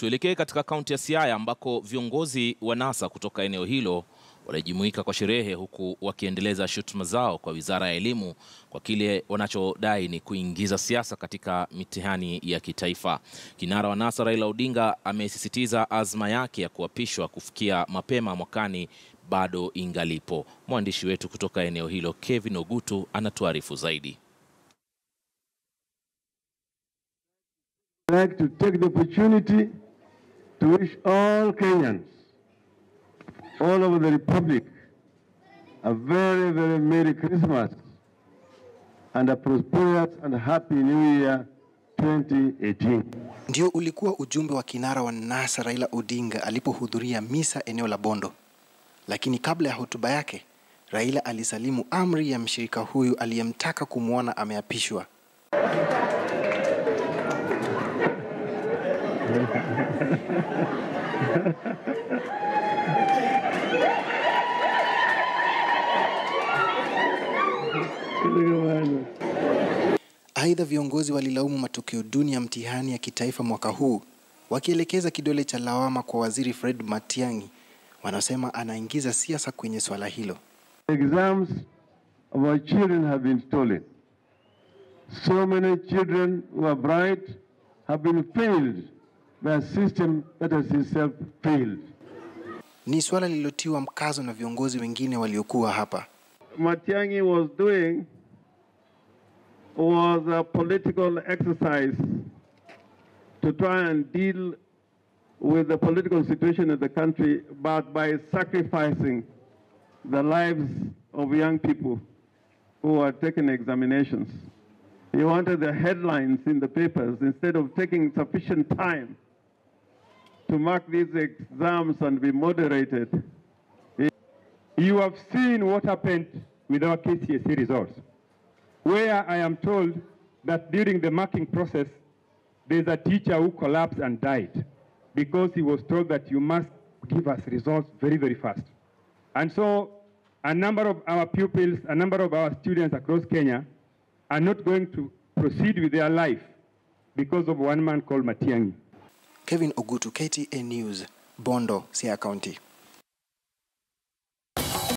Tuelekee katika kaunti ya Siaya ambako viongozi wa NASA kutoka eneo hilo walijumuika kwa sherehe huku wakiendeleza shutuma zao kwa Wizara ya Elimu kwa kile wanachodai ni kuingiza siasa katika mitihani ya kitaifa. Kinara wa NASA Raila Odinga amesisitiza azma yake ya kuapishwa kufikia mapema mwakani bado ingalipo. Mwandishi wetu kutoka eneo hilo Kevin Ogutu anatuarifu zaidi. I'd like to take the opportunity to wish all Kenyans all over the Republic a very, very Merry Christmas and a prosperous and happy New Year 2018. Ndio ulikuwa ujumbe wa kinara wa NASA Raila Odinga alipohudhuria misa eneo la Bondo. Lakini kabla ya hotuba yake, Raila alisalimu amri ya mshirika huyu aliyemtaka kumwona ameapishwa. Aidha, viongozi walilaumu matokeo duni ya mtihani ya kitaifa mwaka huu, wakielekeza kidole cha lawama kwa waziri Fred Matiang'i, wanasema anaingiza siasa kwenye swala hilo. Exams of our children have been stolen. So many children who are bright have been failed a system that has itself failed. Ni swala lililotiwa mkazo na viongozi wengine waliokuwa hapa. Matiang'i was doing was a political exercise to try and deal with the political situation in the country, but by sacrificing the lives of young people who are taking examinations. He wanted the headlines in the papers instead of taking sufficient time to mark these exams and be moderated. Eh, you have seen what happened with our KCSE results, where I am told that during the marking process, there's a teacher who collapsed and died because he was told that you must give us results very, very fast. And so a number of our pupils, a number of our students across Kenya are not going to proceed with their life because of one man called Matiang'i. Kevin Ogutu, KTN News, Bondo, Siaya County.